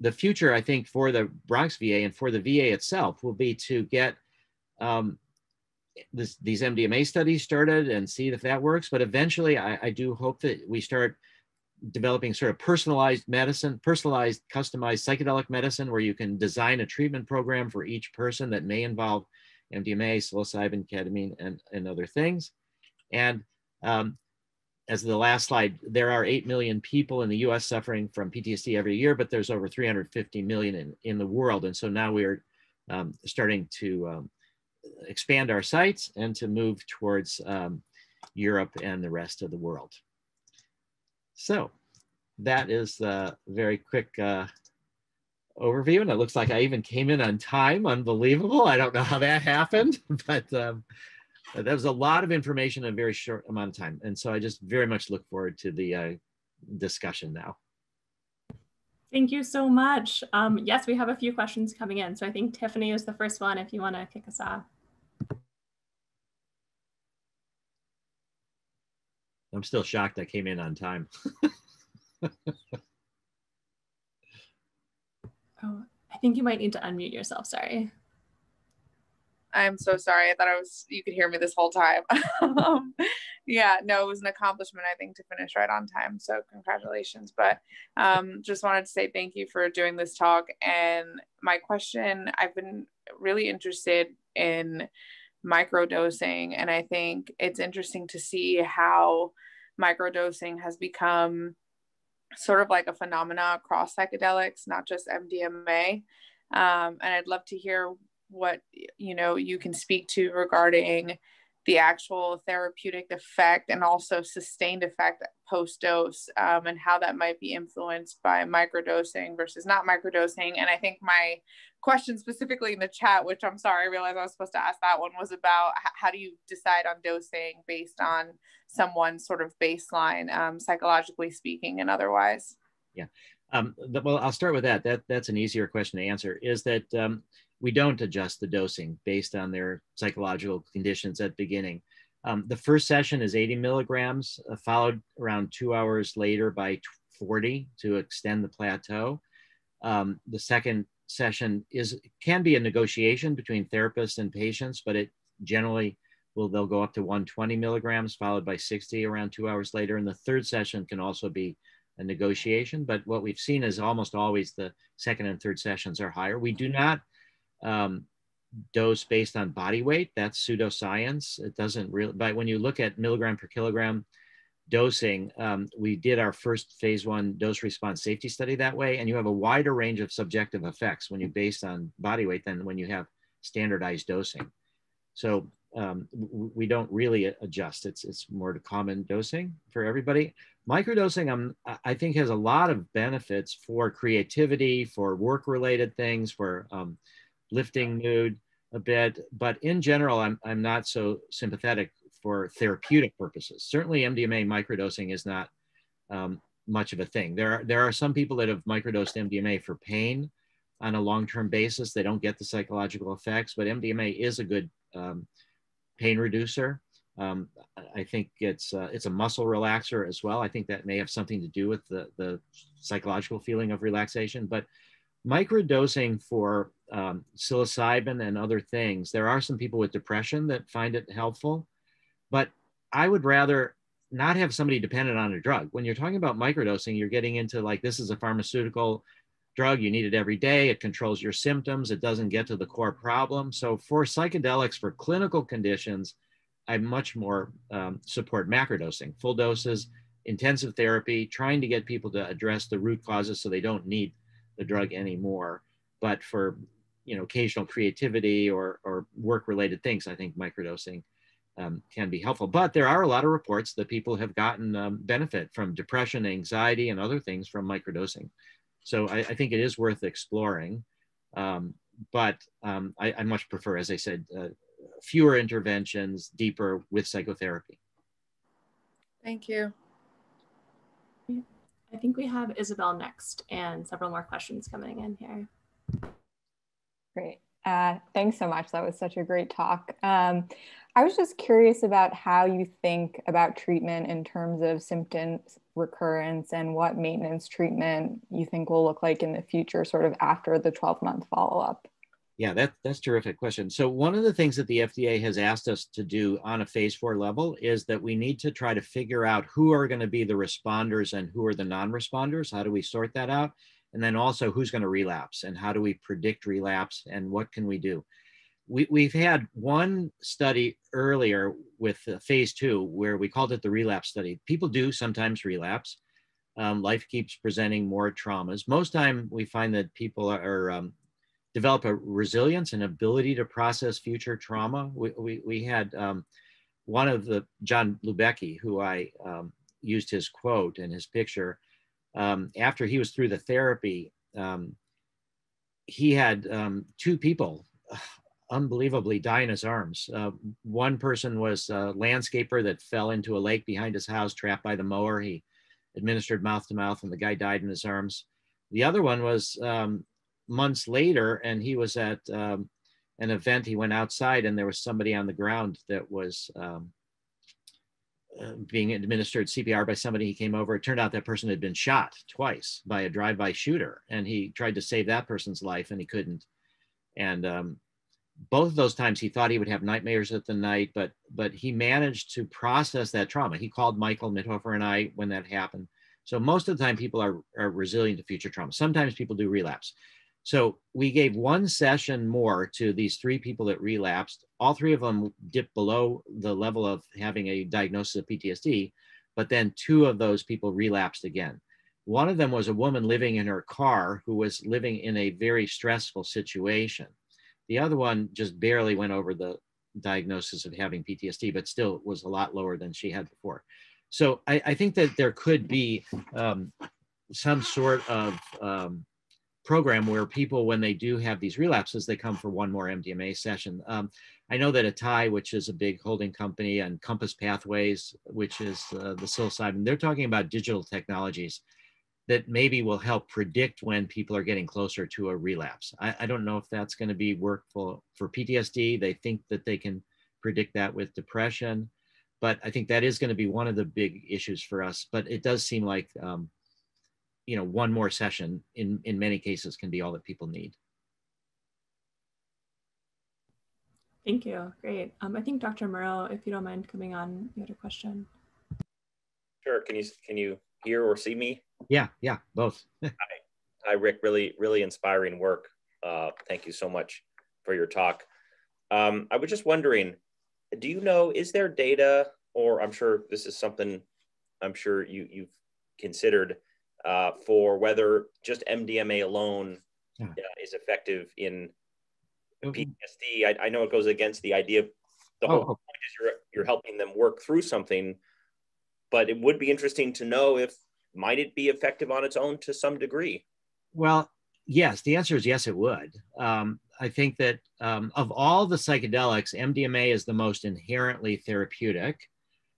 S3: the future, I think, for the Bronx VA and for the VA itself will be to get um, this, these MDMA studies started and see if that works. But eventually, I, I do hope that we start developing sort of personalized medicine, personalized, customized psychedelic medicine, where you can design a treatment program for each person that may involve MDMA, psilocybin, ketamine, and, and other things. And um, as the last slide, there are 8 million people in the US suffering from PTSD every year, but there's over 350 million in, in the world. And so now we're um, starting to um, expand our sites and to move towards um, Europe and the rest of the world. So that is the very quick uh, overview. And it looks like I even came in on time, unbelievable. I don't know how that happened, but um, that was a lot of information in a very short amount of time. And so I just very much look forward to the uh, discussion now.
S1: Thank you so much. Um, yes, we have a few questions coming in. So I think Tiffany is the first one if you want to kick us off.
S3: I'm still shocked I came in on time.
S1: oh, I think you might need to unmute yourself. Sorry.
S8: I'm so sorry. I thought I was you could hear me this whole time. um, yeah, no, it was an accomplishment I think to finish right on time. So congratulations. But um, just wanted to say thank you for doing this talk. And my question, I've been really interested in microdosing, and I think it's interesting to see how microdosing has become sort of like a phenomena across psychedelics, not just MDMA. Um, and I'd love to hear what you know you can speak to regarding the actual therapeutic effect and also sustained effect post dose um, and how that might be influenced by microdosing versus not microdosing. And I think my question specifically in the chat, which I'm sorry, I realized I was supposed to ask that one, was about how do you decide on dosing based on someone's sort of baseline, um, psychologically speaking and otherwise?
S3: Yeah. Um, well, I'll start with that. That that's an easier question to answer. Is that um, we don't adjust the dosing based on their psychological conditions at beginning. Um, the first session is 80 milligrams, uh, followed around two hours later by 40 to extend the plateau. Um, the second session is can be a negotiation between therapists and patients, but it generally will they'll go up to 120 milligrams, followed by 60 around two hours later. And the third session can also be a negotiation, but what we've seen is almost always the second and third sessions are higher. We do not um, dose based on body weight. That's pseudoscience. It doesn't really, but when you look at milligram per kilogram dosing, um, we did our first phase one dose response safety study that way. And you have a wider range of subjective effects when you based on body weight than when you have standardized dosing. So um, we don't really adjust. It's, it's more to common dosing for everybody. Microdosing, um, I think has a lot of benefits for creativity, for work related things, for um, lifting mood a bit. But in general, I'm, I'm not so sympathetic for therapeutic purposes. Certainly, MDMA microdosing is not um, much of a thing. There are, there are some people that have microdosed MDMA for pain, on a long-term basis. They don't get the psychological effects, but MDMA is a good um, pain reducer. Um, I think it's uh, it's a muscle relaxer as well. I think that may have something to do with the the psychological feeling of relaxation. But microdosing for um, psilocybin and other things, there are some people with depression that find it helpful. But I would rather not have somebody dependent on a drug. When you're talking about microdosing, you're getting into like this is a pharmaceutical drug, you need it every day, it controls your symptoms, it doesn't get to the core problem. So for psychedelics for clinical conditions, I much more um, support macrodosing, full doses, intensive therapy, trying to get people to address the root causes so they don't need the drug anymore. But for you know occasional creativity or or work related things, I think microdosing um, can be helpful. But there are a lot of reports that people have gotten um, benefit from depression, anxiety, and other things from microdosing. So I, I think it is worth exploring. Um, but um, I, I, much prefer, as I said, uh, fewer interventions, deeper with psychotherapy.
S8: Thank you.
S1: I think we have Isabel next and several more questions coming in here.
S9: Great. Uh, thanks so much. That was such a great talk. Um, I was just curious about how you think about treatment in terms of symptoms recurrence and what maintenance treatment you think will look like in the future, sort of after the 12 month follow up.
S3: Yeah, that, that's a terrific question. So one of the things that the FDA has asked us to do on a phase four level is that we need to try to figure out who are going to be the responders and who are the non-responders. How do we sort that out? And then also who's going to relapse and how do we predict relapse and what can we do? we, we've had one study earlier with phase two where we called it the relapse study. People do sometimes relapse. Um, life keeps presenting more traumas. Most time we find that people are um, develop a resilience and ability to process future trauma. We, we, we had um, one of the John Lubecky, who I um, used his quote and his picture. Um, after he was through the therapy, um, he had two people unbelievably die in his arms. Uh, one person was a landscaper that fell into a lake behind his house, trapped by the mower. He administered mouth to mouth, and the guy died in his arms. The other one was um, months later, and he was at um, an event. He went outside, and there was somebody on the ground that was um, uh, being administered CPR by somebody. He came over. It turned out that person had been shot twice by a drive-by shooter, and he tried to save that person's life, and he couldn't. And um, both of those times he thought he would have nightmares at the night, but but he managed to process that trauma. He called Michael Mithoefer and I when that happened. So most of the time people are, are resilient to future trauma. Sometimes people do relapse. So we gave one session more to these three people that relapsed. All three of them dipped below the level of having a diagnosis of PTSD, but then two of those people relapsed again. One of them was a woman living in her car who was living in a very stressful situation the other one just barely went over the diagnosis of having PTSD, but still was a lot lower than she had before. So I, I think that there could be um, some sort of um, program where people, when they do have these relapses, they come for one more MDMA session. Um, I know that Atai, which is a big holding company, and Compass Pathways, which is uh, the psilocybin, they're talking about digital technologies that maybe will help predict when people are getting closer to a relapse. I, I don't know if that's going to be workful for PTSD. They think that they can predict that with depression, but I think that is going to be one of the big issues for us. But it does seem like, um, you know, one more session in, in many cases can be all that people need.
S1: Thank you. Great. Um, I think Dr. Murrow, if you don't mind coming on, you had a question.
S10: Sure. Can you can you hear or see me?
S3: Yeah, yeah, both.
S10: hi. hi, Rick. Really, really inspiring work. Uh, thank you so much for your talk. Um, I was just wondering, do you know, is there data, or I'm sure this is something I'm sure you, you've considered uh, for whether just MDMA alone yeah. uh, is effective in PTSD? I, I, know it goes against the idea of the whole oh. point is you're, you're helping them work through something, but it would be interesting to know if might it be effective on its own to some degree?
S3: Well, yes, the answer is yes, it would. Um, I think that um, of all the psychedelics, MDMA is the most inherently therapeutic.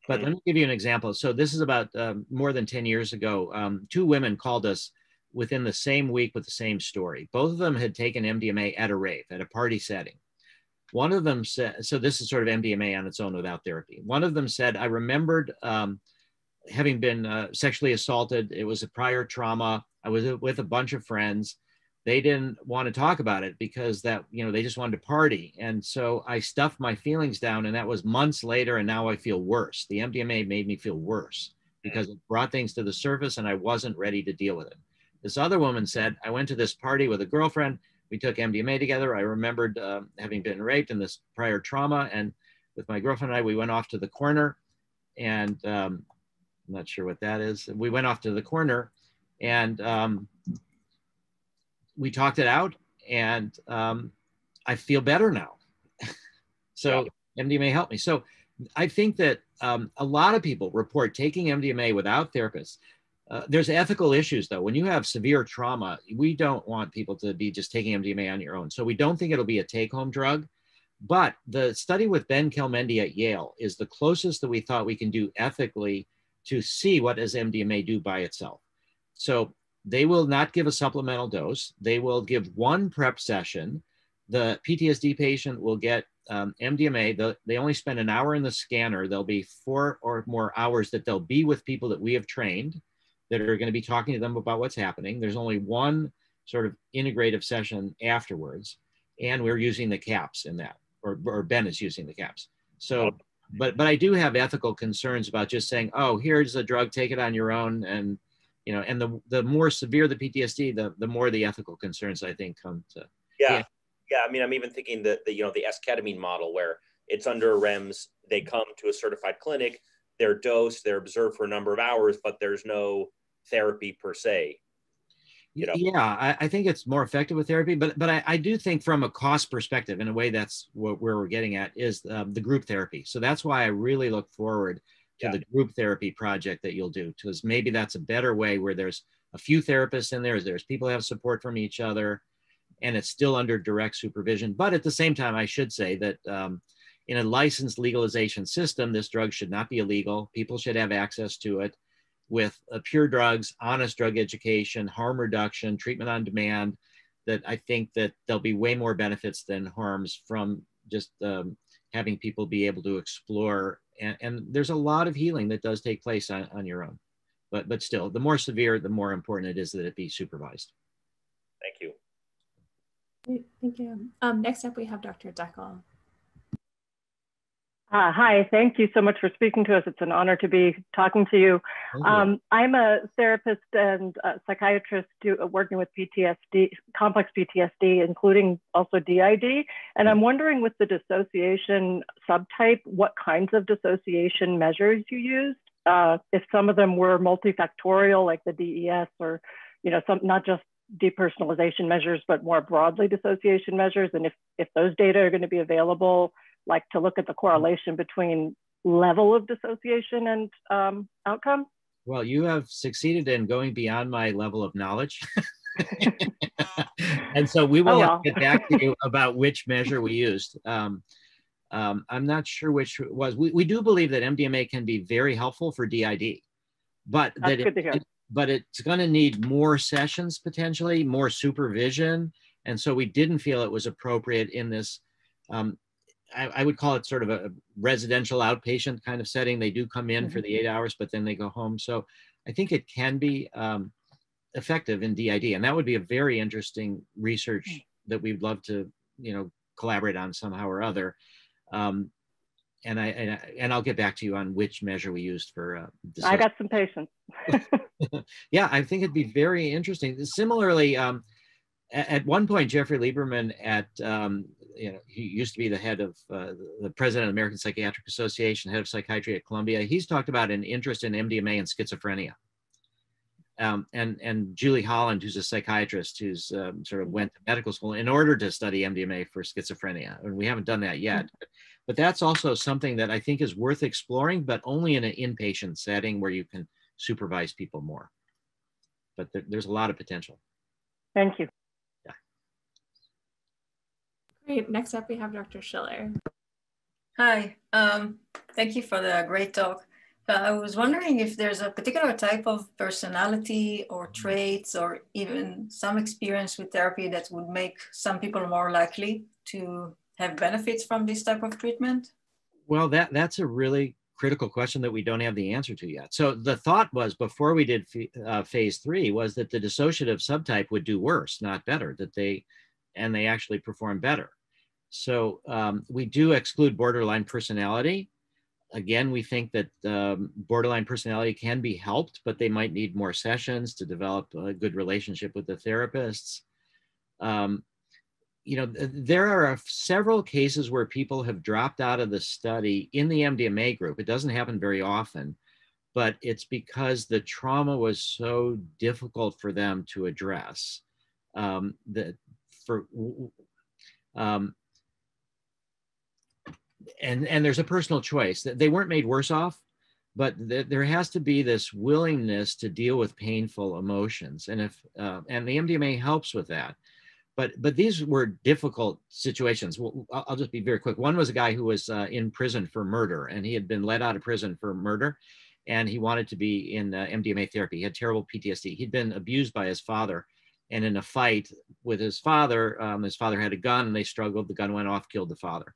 S3: But mm-hmm. let me give you an example. So this is about um, more than 10 years ago. Um, two women called us within the same week with the same story. Both of them had taken MDMA at a rave, at a party setting. One of them said, so this is sort of MDMA on its own without therapy. One of them said, I remembered um, having been uh, sexually assaulted. It was a prior trauma. I was with a bunch of friends. They didn't want to talk about it because that, you know, they just wanted to party. And so I stuffed my feelings down, and that was months later. And now I feel worse. The MDMA made me feel worse because it brought things to the surface and I wasn't ready to deal with it. This other woman said, I went to this party with a girlfriend. We took MDMA together. I remembered uh, having been raped and this prior trauma. And with my girlfriend and I, we went off to the corner and um, I'm not sure what that is. We went off to the corner and um, we talked it out and um, I feel better now. so MDMA helped me. So I think that um, a lot of people report taking MDMA without therapists. Uh, there's ethical issues though. When you have severe trauma, we don't want people to be just taking MDMA on your own. So we don't think it'll be a take-home drug. But the study with Ben Kelmendi at Yale is the closest that we thought we can do ethically to see what does MDMA do by itself. So they will not give a supplemental dose. They will give one prep session. The PTSD patient will get um, MDMA. The, they only spend an hour in the scanner. There'll be four or more hours that they'll be with people that we have trained that are going to be talking to them about what's happening. There's only one sort of integrative session afterwards, and we're using the caps in that, or, or Ben is using the caps. So, but but I do have ethical concerns about just saying, oh, here's a drug, take it on your own, and you know, and the the more severe the PTSD, the the more the ethical concerns I think come to.
S10: Yeah, yeah. yeah I mean, I'm even thinking that the you know the esketamine model where it's under REMS, they come to a certified clinic, they're dosed, they're observed for a number of hours, but there's no therapy per se.
S3: You know? Yeah, I, I think it's more effective with therapy, but but I, I, do think from a cost perspective, in a way, that's what, where we're getting at is um, the group therapy. So that's why I really look forward to yeah. the group therapy project that you'll do, because maybe that's a better way where there's a few therapists in there, there's people have support from each other, and it's still under direct supervision. But at the same time, I should say that um, in a licensed legalization system, this drug should not be illegal. People should have access to it with uh, pure drugs, honest drug education, harm reduction, treatment on demand, that I think that there'll be way more benefits than harms from just um, having people be able to explore. And, and, there's a lot of healing that does take place on, on your own. But, but still, the more severe, the more important it is that it be supervised.
S10: Thank you.
S1: Thank you. Um, next up, we have Dr. Deckel.
S11: Uh, hi, thank you so much for speaking to us. It's an honor to be talking to you. Um, I'm a therapist and a psychiatrist do, uh, working with PTSD, complex PTSD, including also DID. And I'm wondering with the dissociation subtype, what kinds of dissociation measures you used? Uh, if some of them were multifactorial, like the DES, or you know, some not just depersonalization measures, but more broadly dissociation measures, and if if those data are going to be available like to look at the correlation between level of dissociation and um, outcome?
S3: Well, you have succeeded in going beyond my level of knowledge. and so we will oh, well. get back to you about which measure we used. Um, um, I'm not sure which was. We, we do believe that MDMA can be very helpful for DID, but
S11: That's
S3: that
S11: it,
S3: but it's going to need more sessions potentially, more supervision, and so we didn't feel it was appropriate in this um, I, I, would call it sort of a residential outpatient kind of setting. They do come in mm-hmm. for the eight hours, but then they go home. So I think it can be um, effective in DID, and that would be a very interesting research mm. that we'd love to, you know, collaborate on somehow or other. Um, and I, and I and I'll get back to you on which measure we used for. Uh,
S11: I got some patience.
S3: yeah, I think it'd be very interesting. Similarly, um, at one point, Jeffrey Lieberman at um, you know, he used to be the head of uh, the president of the American Psychiatric Association, head of psychiatry at Columbia. He's talked about an interest in MDMA and schizophrenia. Um, and and Julie Holland, who's a psychiatrist, who's um, sort of went to medical school in order to study MDMA for schizophrenia, and we haven't done that yet. But, but that's also something that I think is worth exploring, but only in an inpatient setting where you can supervise people more. But there, there's a lot of potential.
S11: Thank you.
S1: Great. Next up, we have Dr. Schiller.
S6: Hi. Um, thank you for the great talk. Uh, I was wondering if there's a particular type of personality or traits or even some experience with therapy that would make some people more likely to have benefits from this type of treatment?
S3: Well, that that's a really critical question that we don't have the answer to yet. So the thought was before we did uh, phase three was that the dissociative subtype would do worse, not better. That they and they actually perform better. So um, we do exclude borderline personality. Again, we think that um, borderline personality can be helped, but they might need more sessions to develop a good relationship with the therapists. Um, you know, there are several cases where people have dropped out of the study in the MDMA group. It doesn't happen very often, but it's because the trauma was so difficult for them to address um, that for um, and and there's a personal choice. That they weren't made worse off but th- there has to be this willingness to deal with painful emotions. And if uh, and the mdma helps with that. But but these were difficult situations. Well, i'll just be very quick. One was a guy who was uh, in prison for murder and he had been let out of prison for murder and he wanted to be in uh, mdma therapy. He had terrible ptsd he'd been abused by his father and in a fight with his father um, his father had a gun and they struggled the gun went off killed the father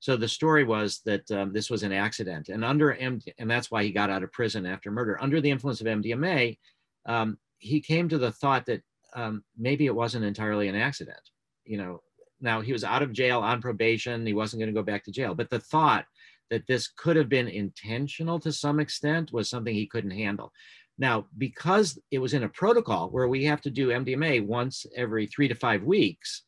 S3: so the story was that um, this was an accident, and under M- and that's why he got out of prison after murder. Under the influence of MDMA, um, he came to the thought that um, maybe it wasn't entirely an accident. You know, now he was out of jail on probation; he wasn't going to go back to jail. But the thought that this could have been intentional to some extent was something he couldn't handle. Now, because it was in a protocol where we have to do MDMA once every three to five weeks,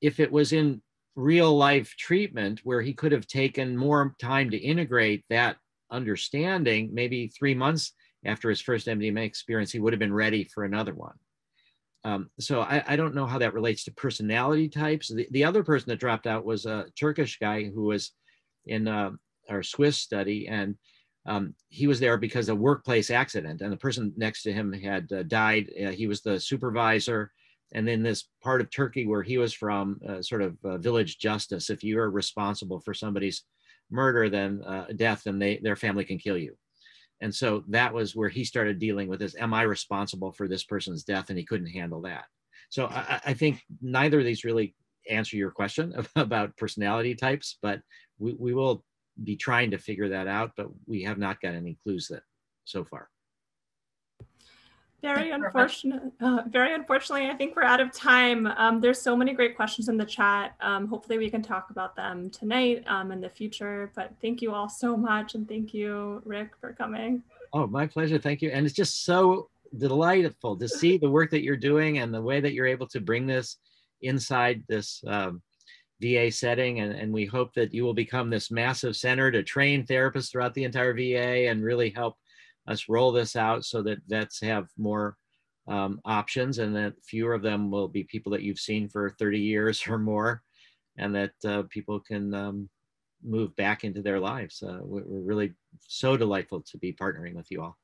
S3: if it was in real life treatment where he could have taken more time to integrate that understanding, maybe three months after his first MDMA experience, he would have been ready for another one. Um, so I, I, don't know how that relates to personality types. The, the other person that dropped out was a Turkish guy who was in uh, our Swiss study, and um, he was there because a workplace accident, and the person next to him had uh, died. Uh, he was the supervisor and in this part of Turkey where he was from, uh, sort of uh, village justice. If you are responsible for somebody's murder, then uh, death, then they their family can kill you. And so that was where he started dealing with this: Am I responsible for this person's death? And he couldn't handle that. So I, I think neither of these really answer your question about personality types, but we, we will be trying to figure that out. But we have not got any clues that so far.
S1: Very unfortunate. Uh, very unfortunately, I think we're out of time. Um, there's so many great questions in the chat. Um, hopefully, we can talk about them tonight um, in the future. But thank you all so much, and thank you, Rick, for coming.
S3: Oh, my pleasure. Thank you. And it's just so delightful to see the work that you're doing and the way that you're able to bring this inside this um, VA setting. And, and we hope that you will become this massive center to train therapists throughout the entire VA and really help us roll this out so that vets have more um, options and that fewer of them will be people that you've seen for 30 years or more and that uh, people can um, move back into their lives. Uh, we're really so delightful to be partnering with you all.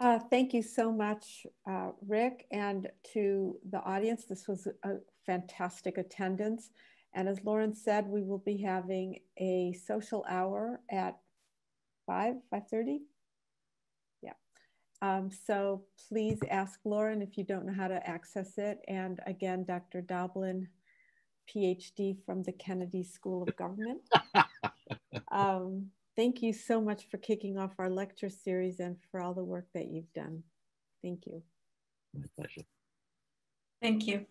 S12: Uh, thank you so much, uh, Rick, and to the audience. This was a fantastic attendance. And as Lauren said, we will be having a social hour at 5, 5.30? Yeah. Um, so please ask Lauren if you don't know how to access it. And again, Dr. Doblin, PhD from the Kennedy School of Government. um, thank you so much for kicking off our lecture series and for all the work that you've done. Thank you.
S3: My pleasure.
S6: Thank you.